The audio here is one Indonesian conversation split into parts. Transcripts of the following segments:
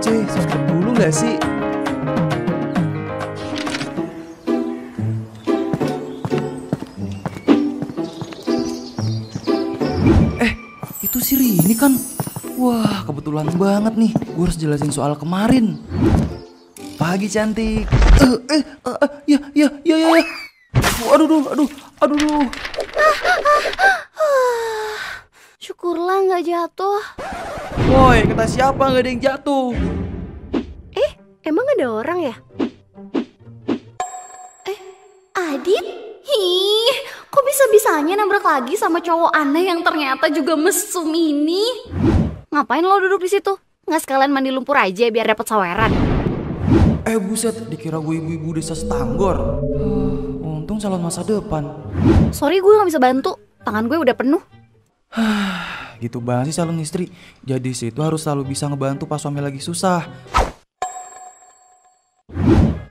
cuy, subscribe dulu gak sih? Eh, itu si Rini kan? Wah, kebetulan banget nih. Gue harus jelasin soal kemarin. Pagi cantik. Eh, eh, eh, eh, ya, ya, ya, ya, ya. Aduh, aduh, aduh, aduh, aduh. Syukurlah nggak jatuh. Woi, kata siapa nggak ada yang jatuh? Eh, emang ada orang ya? Eh, Adit? Hih, kok bisa-bisanya nabrak lagi sama cowok aneh yang ternyata juga mesum ini? Ngapain lo duduk di situ? Nggak sekalian mandi lumpur aja biar dapat saweran? Eh buset, dikira gue ibu-ibu desa Setanggor. Huh, untung calon masa depan. Sorry gue nggak bisa bantu. Tangan gue udah penuh. Gitu banget sih calon istri. Jadi situ harus selalu bisa ngebantu pas suami lagi susah.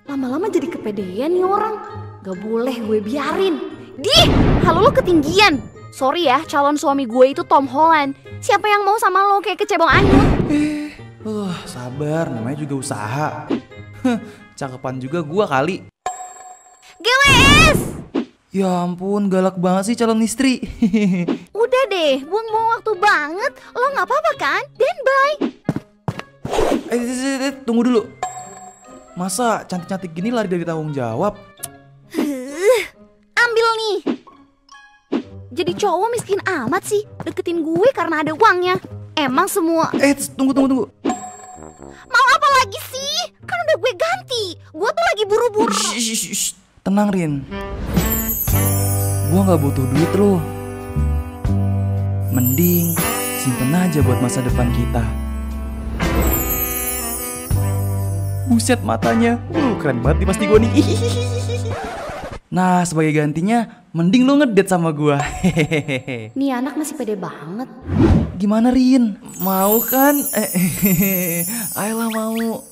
Lama-lama jadi kepedean nih orang. Gak boleh gue biarin. Di, halo lo ketinggian. Sorry ya, calon suami gue itu Tom Holland. Siapa yang mau sama lo kayak kecebong anyut? Eh, uh, sabar, namanya juga usaha. Heh, cakepan juga gua kali. GWS! Ya ampun, galak banget sih calon istri. Udah deh, buang-buang waktu banget. Lo nggak apa-apa kan? Dan bye. eh, eh, eh, eh, tunggu dulu. Masa cantik-cantik gini lari dari tanggung jawab? Ambil nih. Jadi cowok miskin amat sih deketin gue karena ada uangnya. Emang semua Eh, tunggu, tunggu, tunggu. mau apa lagi sih? Kan udah gue ganti. Gue tuh lagi buru-buru. Tenang, Rin. Gua nggak butuh duit loh. Mending simpen aja buat masa depan kita. Buset matanya, uh, keren banget nih pasti gua nih. Nah, sebagai gantinya, mending lo ngedate sama gua. Hehehe. Nih anak masih pede banget. Gimana Rin? Mau kan? Eh, Ayolah mau.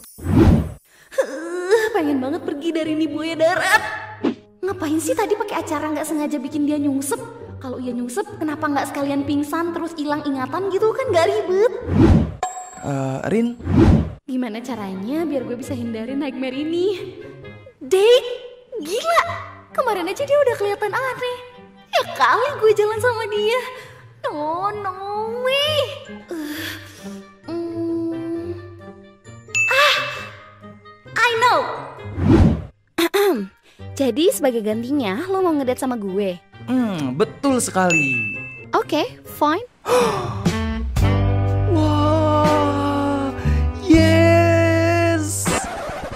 Pengen banget pergi dari ini buaya darat. Ngapain sih tadi pakai acara nggak sengaja bikin dia nyungsep? Kalau ia nyungsep, kenapa nggak sekalian pingsan terus hilang ingatan gitu kan nggak ribet? Eh, Rin, Gimana caranya biar gue bisa hindarin nightmare ini? Date? Gila! Kemarin aja dia udah kelihatan aneh. Ya kali gue jalan sama dia. No, no way. Uh, mm. Ah! I know! Jadi sebagai gantinya lo mau ngedate sama gue? hmm, betul sekali. Oke, fine. Wah, yes.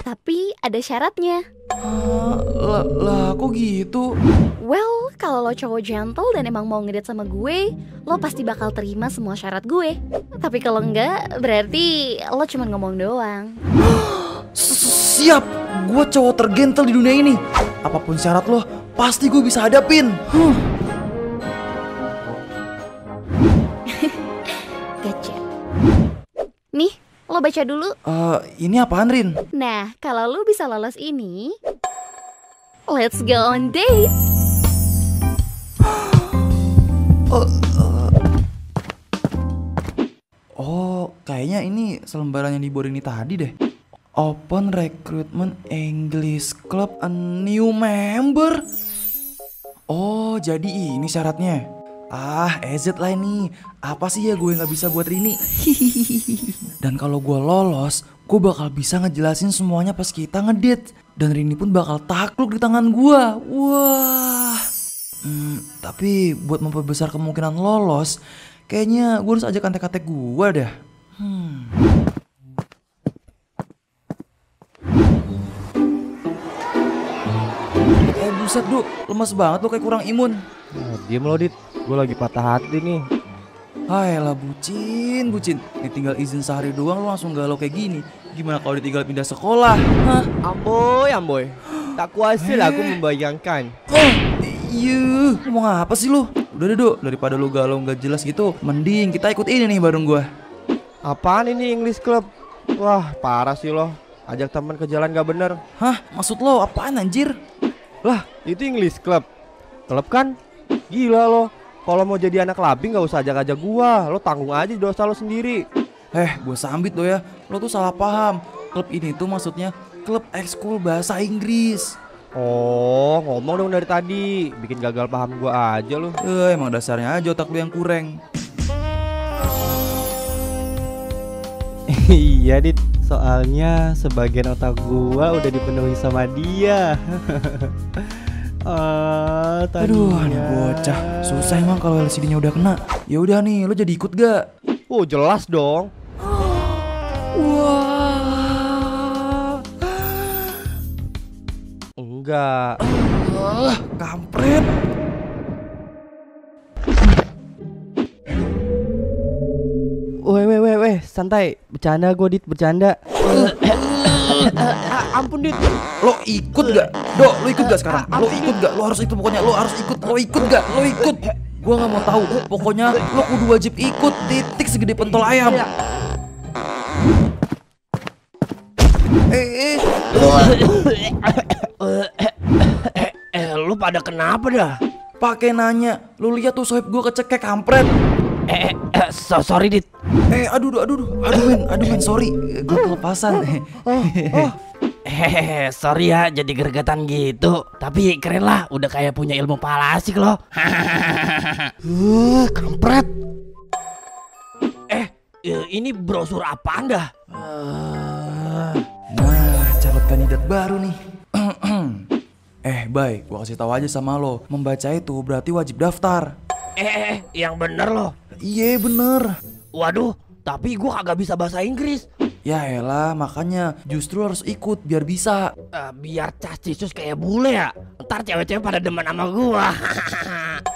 Tapi ada syaratnya. Ah, lah, lah, kok gitu? Well, kalau lo cowok gentle dan emang mau ngedate sama gue, lo pasti bakal terima semua syarat gue. Tapi kalau enggak, berarti lo cuma ngomong doang. Siap, gue cowok tergentle di dunia ini. Apa pun syarat lo, pasti gue bisa hadapin. Huh. Gotcha. Nih, lo baca dulu. Eh, ini apaan Rin? Nah, kalau lo bisa lolos ini, let's go on date. Oh, eh. oh, kayaknya ini selembaran yang di board ini tadi deh. Open Recruitment English Club a new member. Oh, jadi ini syaratnya. Ah, EZ lah ini. Apa sih ya gue nggak bisa buat Rini? Dan kalau gue lolos, gue bakal bisa ngejelasin semuanya pas kita ngedate. Dan Rini pun bakal takluk di tangan gue. Wah. Hmm, tapi buat memperbesar kemungkinan lolos, kayaknya gue harus ajak kontak-kontak gue dah. Hmm. Buset du, lemas banget lo kayak kurang imun. Nah, diem lo dit, gue lagi patah hati nih. Hai lah bucin, bucin. Ditinggal izin sehari doang lo langsung galau kayak gini. Gimana kalau ditinggal pindah sekolah? Hah? Amboy, amboy. Tak kuasa lah aku membayangkan. Oh, iya, ngomong apa sih lu? Udah deh, Dok. daripada lu galau nggak jelas gitu, mending kita ikut ini nih bareng gua. Apaan ini English Club? Wah, parah sih lo. Ajak teman ke jalan gak bener. Hah? Maksud lo apaan anjir? Lah, itu English Club. Klub kan? Gila lo. Kalau mau jadi anak labing gak usah ajak-ajak gua. Lo tanggung aja dosa lo sendiri. Eh, gue sambit lo ya. Lo tuh salah paham. Klub ini tuh maksudnya klub ekskul bahasa Inggris. Oh, ngomong dong dari tadi. Bikin gagal paham gua aja lu. Eh, emang dasarnya aja otak lu yang kurang. Iya dit soalnya sebagian otak gua udah dipenuhi sama dia Ah, Aduh, tadinya. nih bocah. Susah emang kalau LCD-nya udah kena. Ya udah nih, lo jadi ikut gak? Oh, jelas dong. Wah. Enggak. Ah, kampret. Santai bercanda gua dit bercanda Ah, ampun dit. Lo ikut gak? Do, lo ikut gak sekarang? Lo ikut gak? Lo harus ikut pokoknya. Lo harus ikut. Lo ikut gak? Lo ikut. Gua nggak mau tahu. Pokoknya lo kudu wajib ikut. Titik segede pentol ayam. Eh, eh. Eh, lu pada kenapa dah? Pakai nanya. Lo lihat tuh sohib gua kecekek kampret. Eh, eh, so, sorry dit. Eh, aduh, aduh, aduh, aduh, men, aduh, men, sorry, gue kelepasan. Hehehe, sorry ya jadi gergetan gitu. Tapi keren lah, udah kayak punya ilmu palasik loh. Uh, kampret. eh, eh, ini brosur apaan dah? Nah, calon kandidat baru nih. eh, baik, gua kasih tahu aja sama lo. Membaca itu berarti wajib daftar. Eh, eh, eh, yang bener loh. Iya, bener. Waduh, tapi gua kagak bisa bahasa Inggris. Ya elah, makanya justru harus ikut biar bisa. Eh, biar cacisus kayak bule ya. Ntar cewek-cewek pada demen sama gua.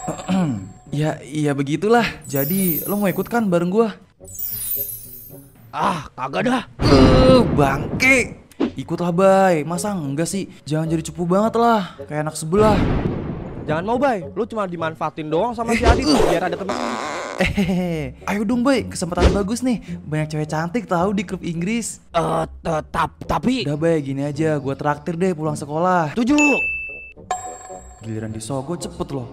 ya, iya begitulah. Jadi, lo mau ikut kan bareng gua? ah, kagak dah. Eh, bangke. Ikutlah, bay. Masa enggak sih? Jangan jadi cupu banget lah. Kayak anak sebelah. Jangan mau, Bay. Lu cuma dimanfaatin doang sama si Adit biar ada teman. Eh, ayo dong, bay. Kesempatan bagus nih. Banyak cewek cantik tahu di klub Inggris. Eh, tetap tapi Udah, bay. Gini aja. Gua traktir deh pulang sekolah. tujuh. Giliran disogo cepet loh.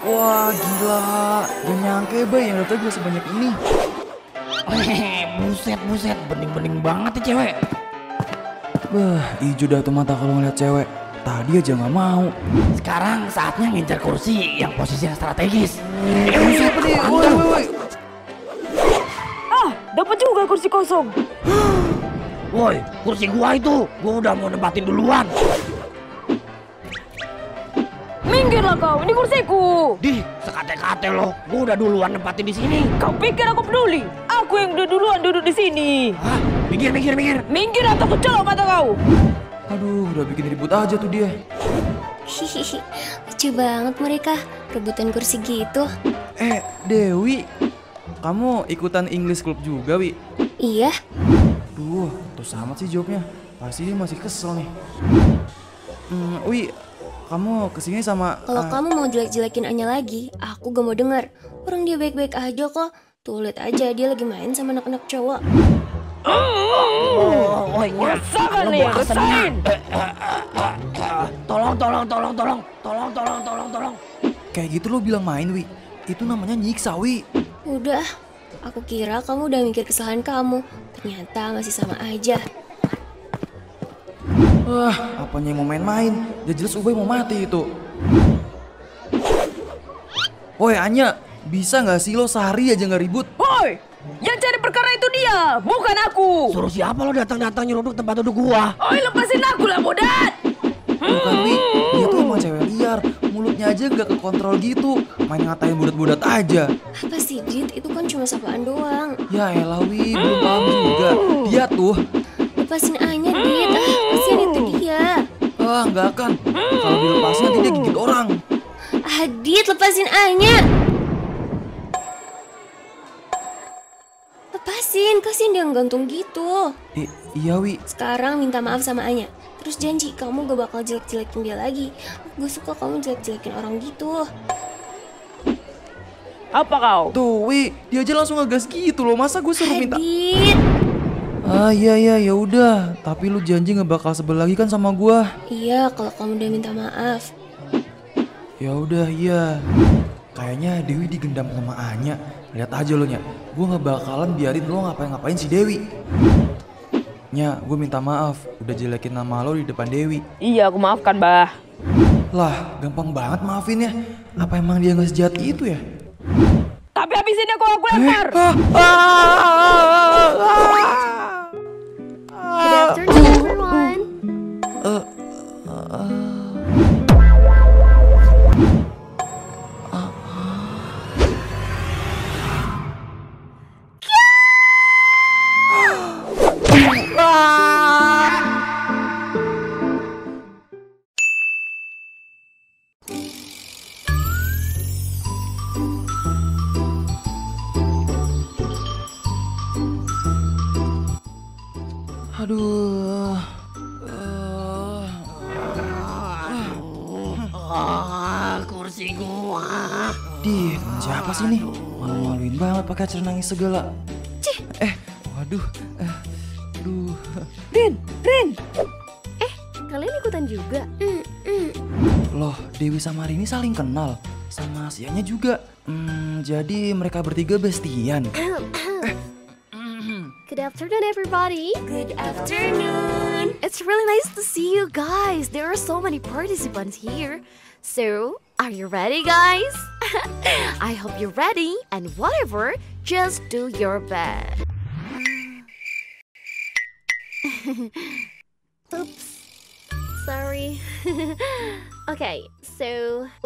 Wah gila, gak nyangka ya bay yang datang juga sebanyak ini. Buset buset, bening-bening banget ya cewek. Bah, hijau dah tuh mata kalau ngeliat cewek. Tadi aja nggak mau. Sekarang saatnya ngincar kursi yang posisi yang strategis. Eh? Woi, woi, woi. Ah, dapat juga kursi kosong. Woi, kursi gua itu, gua udah mau nempatin duluan. Minggirlah kau, ini kursiku. Di, sekate-kate lo, gua udah duluan nempatin di sini. Kau pikir aku peduli? Aku yang udah duluan duduk di sini. Hah? Minggir, minggir, minggir. Minggir atau aku colok mata kau. Aduh, udah bikin ribut aja tuh dia. Hihihi, lucu banget mereka rebutan kursi gitu. Eh, Dewi, kamu ikutan English Club juga, Wi? Iya, Duh, tuh sama sih jawabnya. Pasti dia masih kesel nih. Hmm, Wi, kamu ke sini sama... kalau ah, kamu mau jelek-jelekin Anya lagi, aku gak mau denger. Orang dia baik-baik aja kok. Tuh lihat aja dia lagi main sama anak-anak cowok. Oh, oh nih, gua asem rasain. nih. Eh, Tolong, tolong, tolong, tolong, tolong, tolong, tolong, tolong. Kayak gitu lo bilang main, Wi. Itu namanya nyiksa, Wi. Udah, aku kira kamu udah mikir kesalahan kamu. Ternyata masih sama aja. Wah, apanya yang mau main-main? Ya jelas Ubay mau mati itu. Woi, Anya, bisa nggak sih lo sehari aja nggak ribut? Woi, yang cari perkara itu dia, bukan aku. Suruh siapa lo datang-datang nyeruduk tempat duduk gua? Oi, lepasin aku lah, bodat. Bukan, Wi. Dia tuh emang cewek liar. Mulutnya aja nggak kekontrol gitu. Main ngatain budat-budat aja. Apa sih, Dit? Itu kan cuma sapaan doang. Ya elah, Wi. Belum paham juga. Dia tuh, Lepasin Anya, Dit. Ah, dia. ah nggak akan. Kalau dilepasin nanti dia gigit orang. Ah, Dit, lepasin Anya. Lepasin, kasihan dia gantung gitu. I- iya, Wi. Sekarang minta maaf sama Anya. Terus janji kamu gak bakal jelek-jelekin dia lagi. Gue suka kamu jelek-jelekin orang gitu. Apa kau? Tuh, Wi. Dia aja langsung ngegas gitu loh. Masa gue suruh minta... Adit, Ah iya iya ya udah, tapi lu janji nggak bakal sebel lagi kan sama gua. iya kalau kamu udah minta maaf. Ya udah iya. Kayaknya Dewi digendam sama Anya. Lihat aja lo nya. Gue nggak bakalan biarin lo ngapain-ngapain si Dewi. Nya, gue minta maaf. Udah jelekin nama lo di depan Dewi. Iya, aku maafkan, Bah. Lah, gampang banget maafinnya. Apa emang dia nggak sejahat itu ya? Tapi habis ini aku aku lempar. Good acara nangis segala. Eh, waduh. Eh, aduh. Rin, Rin. Kalian ikutan juga? Loh, Dewi sama Rini saling kenal. Sama Asianya juga. Hmm, jadi mereka bertiga bestian. Good afternoon, everybody. Good afternoon. It's really nice to see you guys. There are so many participants here. So, are you ready, guys? I hope you're ready. And whatever, just do your best. Oops. Sorry. Oke, so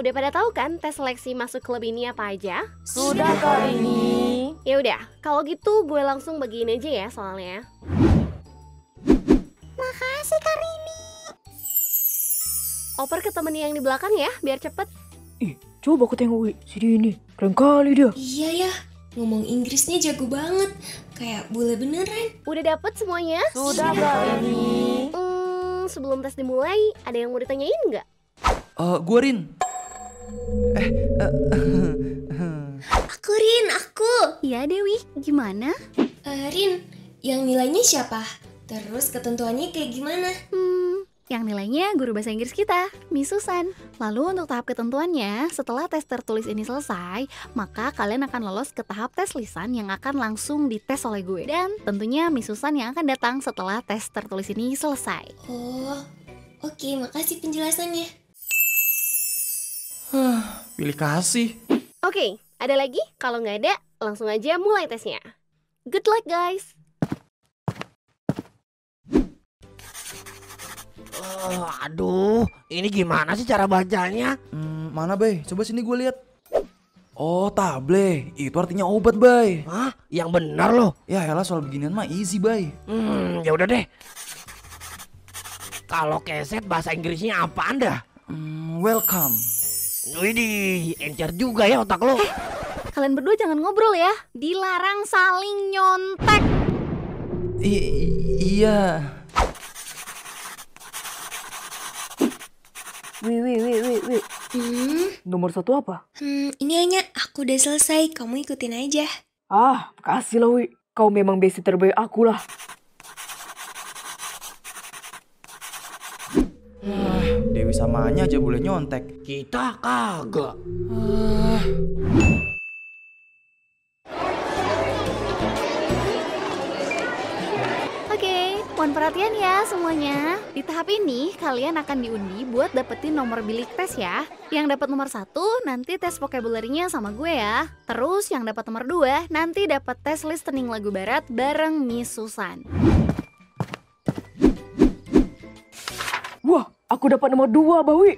udah pada tahu kan tes seleksi masuk klub ini apa aja? Sudah kali ini. Ya udah, kalau gitu gue langsung bagiin aja ya soalnya. Makasih Karini. Oper ke temen yang di belakang ya, biar cepet. Ih, coba aku tengok, Wi. Si ini. Keren kali dia. Iya ya, ngomong Inggrisnya jago banget. Kayak bule beneran. Udah dapet semuanya? Sudah ini. Hmm, sebelum tes dimulai, ada yang mau ditanyain nggak? Eh, gue Rin. Eh, Aku Rin, aku. Iya Dewi, gimana? Eh, Rin, yang nilainya siapa? Terus ketentuannya kayak gimana? Hmm, yang nilainya guru bahasa Inggris kita, Miss Susan. Lalu untuk tahap ketentuannya, setelah tes tertulis ini selesai, maka kalian akan lolos ke tahap tes lisan yang akan langsung dites oleh gue. Dan tentunya Miss Susan yang akan datang setelah tes tertulis ini selesai. Oh, oke, makasih penjelasannya. pilih kasih. Oke, ada lagi? Kalau nggak ada, langsung aja mulai tesnya. Good luck guys! Oh, aduh, ini gimana sih cara bacanya? Hmm, mana bay? Coba sini gue lihat. Oh, table. Itu artinya obat, bay. Hah? Yang benar loh. Ya elah soal beginian mah easy, bay. Hmm, ya udah deh. Kalau keset bahasa Inggrisnya apa anda? Hmm, welcome. Widih, encer juga ya otak lo. Kalian berdua jangan ngobrol ya. Dilarang saling nyontek. I- i- iya. Wi, wi, wi, wi, wi. Hmm, Nomor satu apa? hmm, ini hanya aku udah selesai. Kamu ikutin aja. Ah, kasih lah, Wi. Kau memang besti terbaik aku lah. Dewi sama Anya aja boleh nyontek. Kita kagak. Oke, perhatian ya semuanya. Di tahap ini, kalian akan diundi buat dapetin nomor bilik tes ya. Yang dapat nomor satu nanti tes vocabulary-nya sama gue ya. Terus yang dapat nomor dua nanti dapat tes listening lagu barat bareng Miss Susan. Wah, aku dapat nomor dua, Bawi.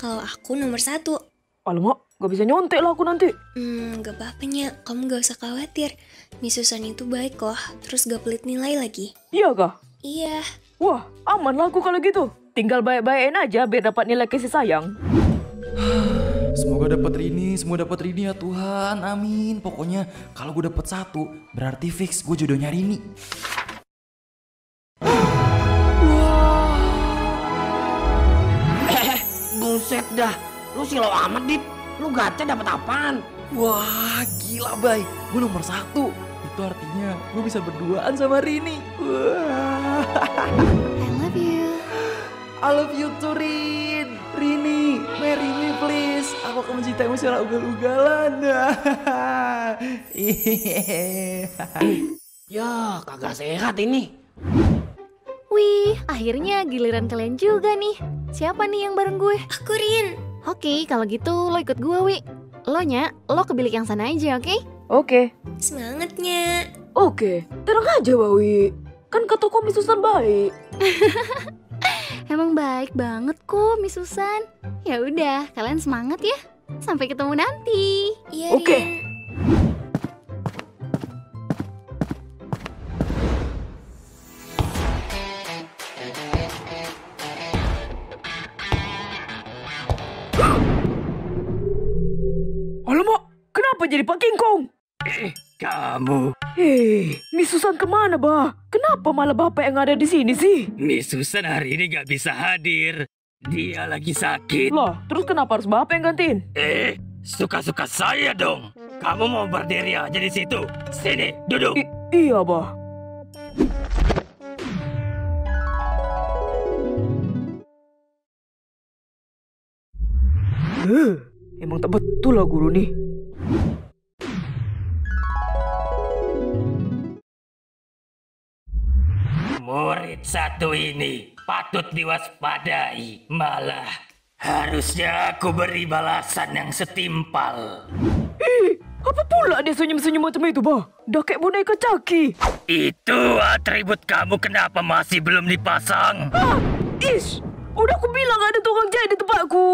Kalau aku nomor satu. Alamak, gak bisa nyontek lah aku nanti. Hmm, gak apa-apanya. Kamu gak usah khawatir. Miss Susan itu baik kok. Terus gak pelit nilai lagi. Iya kah? Iya. Wah, aman lah aku kalau gitu. Tinggal baik-baikin aja biar dapat nilai kasih sayang. Semoga dapat Rini, semua dapat Rini ya Tuhan. Amin. Pokoknya kalau gue dapat satu, berarti fix gue jodohnya Rini. Buset dah. Lu silau amat, Dip. Lu gacha dapat apaan? Wah, gila bay. Gue nomor satu. Itu artinya gue bisa berduaan sama Rini. Wah. I love you. I love you too, Rin. Rini, marry me kita yang masalah ugal-ugalan. Ya, kagak sehat ini. Wih, akhirnya giliran kalian juga nih. Siapa nih yang bareng gue? Aku Rin. Oke, kalau gitu lo ikut gue, Wi. Lo nya, lo ke bilik yang sana aja, oke? Oke. Semangatnya. Oke. Tenang aja, Bawi. Kan kata kau Susan baik. Emang baik banget kok, Miss Susan. Ya udah, kalian semangat ya. Sampai ketemu nanti. Iya, Oke. Rin. Kenapa jadi Pak King Kong? Kamu, Hei, Miss Susan ke mana, bah? Kenapa malah bapak yang ada di sini sih? Miss Susan hari ini gak bisa hadir. Dia lagi sakit. Lah, terus kenapa harus bapak yang gantiin? Eh, suka-suka saya dong. Kamu mau berdiri aja di situ. Sini, duduk. I- iya, bah. Eh, emang tak betul lah guru nih. Murid satu ini patut diwaspadai. Malah harusnya aku beri balasan yang setimpal. Eh, apa pula dia senyum-senyum macam itu, bah? Dah kayak boneka caki. Itu atribut kamu kenapa masih belum dipasang? Ah, ish, udah aku bilang ada tukang jahit di tempatku.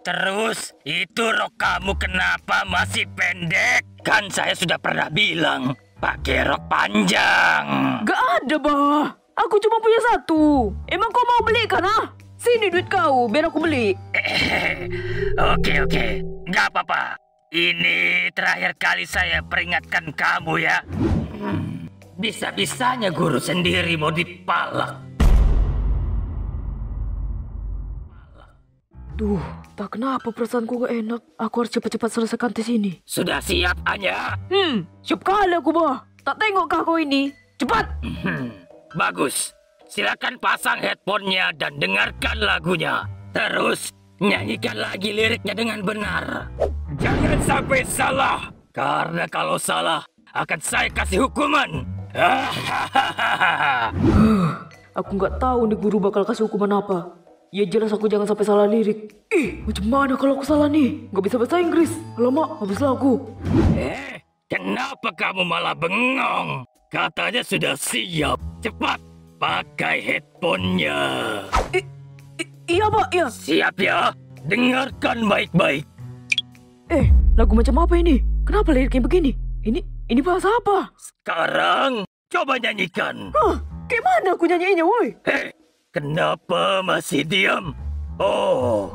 Terus, itu rok kamu kenapa masih pendek? Kan saya sudah pernah bilang, pakai rok panjang. Gak ada, bah. Aku cuma punya satu. Emang kau mau beli kan, ah? Sini duit kau, biar aku beli. Oke, oke. Nggak apa-apa. Ini terakhir kali saya peringatkan kamu ya. Hmm, Bisa-bisanya guru sendiri mau dipalak. Duh, tak kenapa perasaanku gak enak. Aku harus cepat-cepat selesaikan tes ini. Sudah siap, Anya? Hmm, siap kali aku, bah. Tak tengok kah kau ini? Cepat! Hmm, bagus. Silakan pasang headphone-nya dan dengarkan lagunya. Terus nyanyikan lagi liriknya dengan benar. Jangan sampai salah, karena kalau salah akan saya kasih hukuman. Aku nggak tahu nih guru bakal kasih hukuman apa. Ya jelas aku jangan sampai salah lirik. Ih, macam mana kalau aku salah nih? Nggak bisa bahasa Inggris. Alamak, habis lagu. eh, kenapa kamu malah bengong? Katanya sudah siap. Cepat pakai headphone-nya. I- iya, Pak, iya. Siap ya? Dengarkan baik-baik. Eh, lagu macam apa ini? Kenapa liriknya begini? Ini, ini bahasa apa? Sekarang coba nyanyikan. Hah, kayak mana aku nyanyiinnya, woi? Hei, kenapa masih diam? Oh,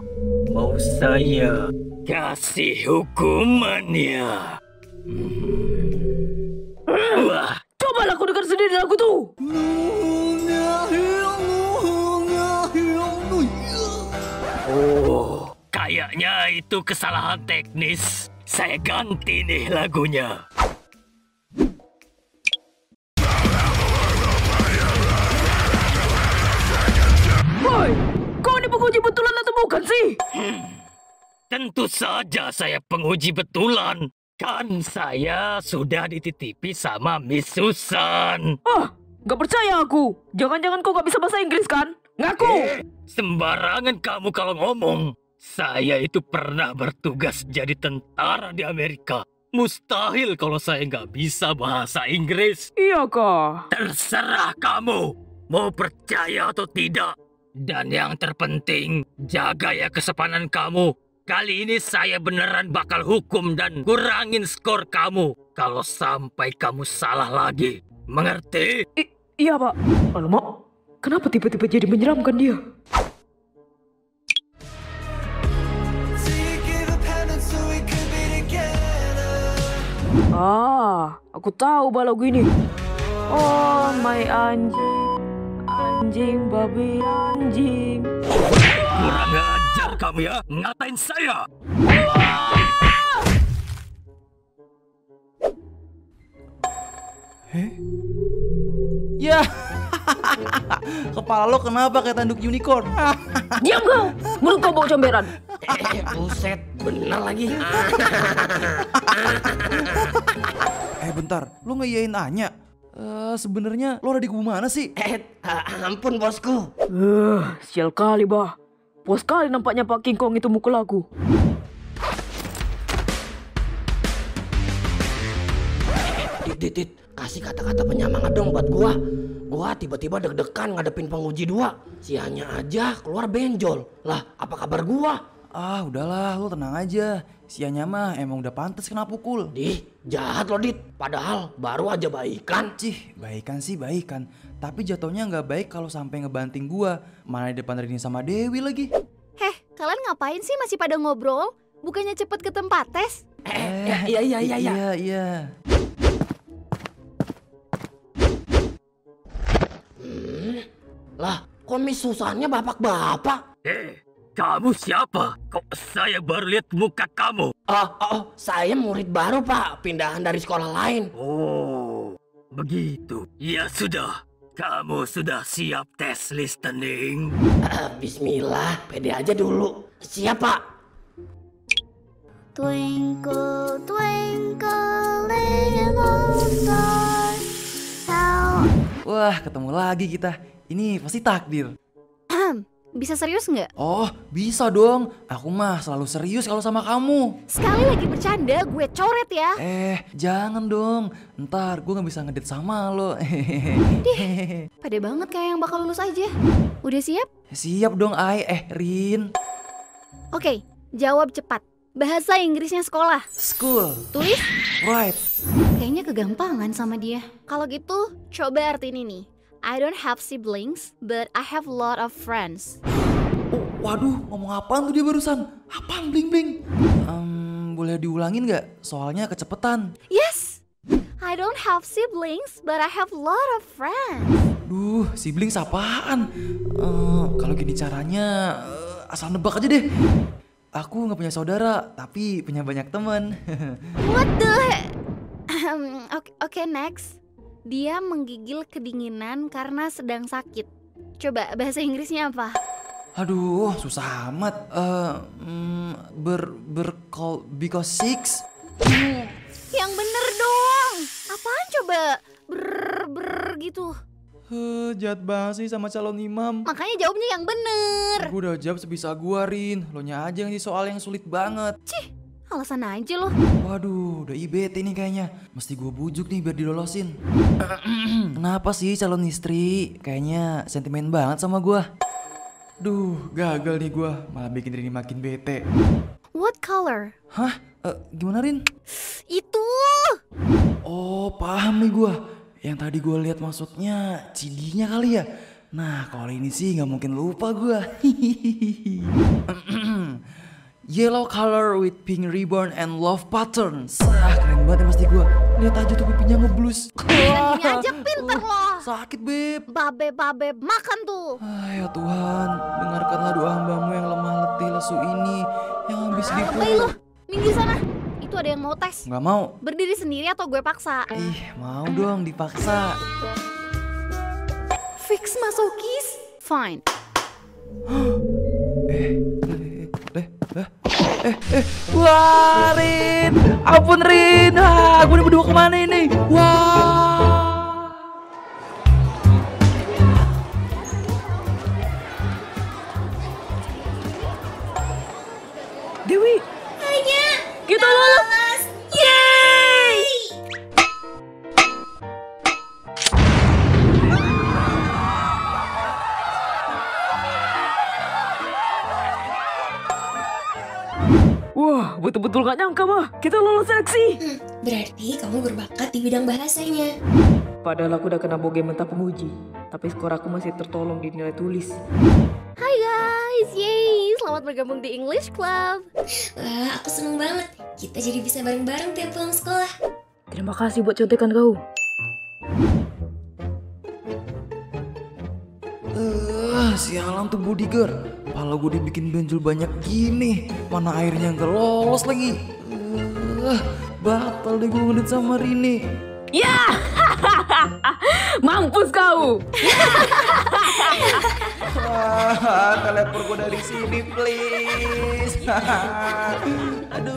mau saya kasih hukumannya. Hmm. Wah, Cobalah aku dengar sendiri lagu tuh. oh, kayaknya itu kesalahan teknis. Saya ganti nih lagunya. Woi, kau ini penguji betulan atau bukan sih? Tentu saja saya penguji betulan. Kan saya sudah dititipi sama Miss Susan. Ah, nggak percaya aku. Jangan-jangan kau nggak bisa bahasa Inggris kan? Ngaku. Eh, sembarangan kamu kalau ngomong. Saya itu pernah bertugas jadi tentara di Amerika. Mustahil kalau saya nggak bisa bahasa Inggris. Iya kah? Terserah kamu mau percaya atau tidak. Dan yang terpenting, jaga ya kesepanan kamu. Kali ini saya beneran bakal hukum dan kurangin skor kamu kalau sampai kamu salah lagi. Mengerti? I- iya pak. Alamak, kenapa tiba-tiba jadi menyeramkan dia? Ah, aku tahu lagu ini. Oh, my anjing, anjing, babi anjing. Kurang ajar kamu ya, ngatain saya. Ya, kepala lo kenapa kayak tanduk unicorn? Diam kau, mulut kau bau comberan. Eh, buset, bener lagi. Eh bentar, lo ngeyain Anya? Eh sebenarnya lo ada di kubu mana sih? Eh, ah, ampun bosku. Eh, sial kali bah. Puas kali nampaknya Pak King Kong itu mukul aku. Dit, dit, dit, kasih kata-kata penyemangat dong buat gua. Gua tiba-tiba deg-degan ngadepin penguji dua. Sianya aja keluar benjol. Lah, apa kabar gua? Ah udahlah, lo tenang aja. Si Anya mah emang udah pantas kena pukul. Dih, jahat lo dit. Padahal baru aja baikan. Cih, baikan sih baikan. Tapi jatuhnya nggak baik kalau sampai ngebanting gua. Mana di depan Rini sama Dewi lagi. Heh, kalian ngapain sih masih pada ngobrol? Bukannya cepet ke tempat tes? Eh, eh, iya, iya, iya, iya. Iya, iya. Lah, kok Miss Susannya bapak-bapak? Eh, kamu siapa? Kok saya baru lihat muka kamu? Oh, oh, oh, saya murid baru pak, pindahan dari sekolah lain. Oh, begitu. Ya sudah, kamu sudah siap tes listening? Eh, Bismillah, pede aja dulu. Siap pak? Twinkle, twinkle, little star, how... Wah, ketemu lagi kita. Ini pasti takdir. Bisa serius nggak? Oh, bisa dong. Aku mah selalu serius kalau sama kamu. Sekali lagi bercanda, gue coret ya. Eh, jangan dong. Ntar gue nggak bisa ngedit sama lo. Pede banget kayak yang bakal lulus aja. Udah siap? Siap dong, Ai. Eh, Rin. Oke, jawab cepat. Bahasa Inggrisnya sekolah. School. Tulis. Right. Kayaknya kegampangan sama dia. Kalau gitu, coba artiin ini. I don't have siblings, but I have a lot of friends. Oh, waduh, ngomong apaan tuh dia barusan? Apaan bling-bling? Em, boleh diulangin nggak? Soalnya kecepetan. Yes! I don't have siblings, but I have a lot of friends. Duh, sibling apaan? Eh, kalau gini caranya, eh, asal nebak aja deh. Aku nggak punya saudara, tapi punya banyak teman. What the? Ahem, Oke, oke, next. Dia menggigil kedinginan karena sedang sakit. Coba bahasa Inggrisnya apa? Aduh, susah amat. Eh, mm, ber berkol because six. Yang bener dong. Apaan coba? Ber ber gitu. Heh, jahat banget sih sama calon imam. Makanya jawabnya yang bener. Gue udah jawab sebisa gua, Rin. Lo nya aja yang di soal yang sulit banget. Cih, alasan aja loh. Waduh, udah IBT nih kayaknya. Mesti gue bujuk nih biar dilolosin. Kenapa sih calon istri? Kayaknya sentimen banget sama gua. Duh, gagal nih gua. Malah bikin Rini makin bete. What color? Hah? Eh, gimana Rin? Itu. Oh, paham nih gua. Yang tadi gua lihat maksudnya CD-nya kali ya. Nah, kalau ini sih nggak mungkin lupa gua. Yellow color with pink ribbon and love patterns. Ah, keren banget ya pasti gua. Lihat aja tuh pipinya ngeblus. Gini aja pinter loh. Sakit, Beb. Babe-babe makan tuh. Ah, ya Tuhan, dengarkanlah doa hambamu yang lemah letih lesu ini yang habis Lebay dipukul. lo. Minggir sana. Itu ada yang mau tes. Nggak mau. Berdiri sendiri atau gue paksa? Ih, mau dong dipaksa. Fix masokis? Fine. Eh, eh, eh, eh, eh, wah, Rin, ampun Rin, ah, gue berdua ke mana ini? Wah, betul-betul gak nyangka mah kita lolos seleksi. Berarti kamu berbakat di bidang bahasanya. Padahal aku udah kena boge mentah penguji, tapi skor aku masih tertolong di nilai tulis. Hai guys, yay! Selamat bergabung di English Club. Wah, aku seneng banget. Kita jadi bisa bareng-bareng tiap pulang sekolah. Terima kasih buat contekan kau. Eh, sialan tuh bodyguard kepala gue dibikin benjol banyak gini. Mana airnya nggak lolos lagi. Uh, batal deh gue ngedit sama Rini. Ya, mampus kau. Ah, telepon gue dari sini, please. Aduh.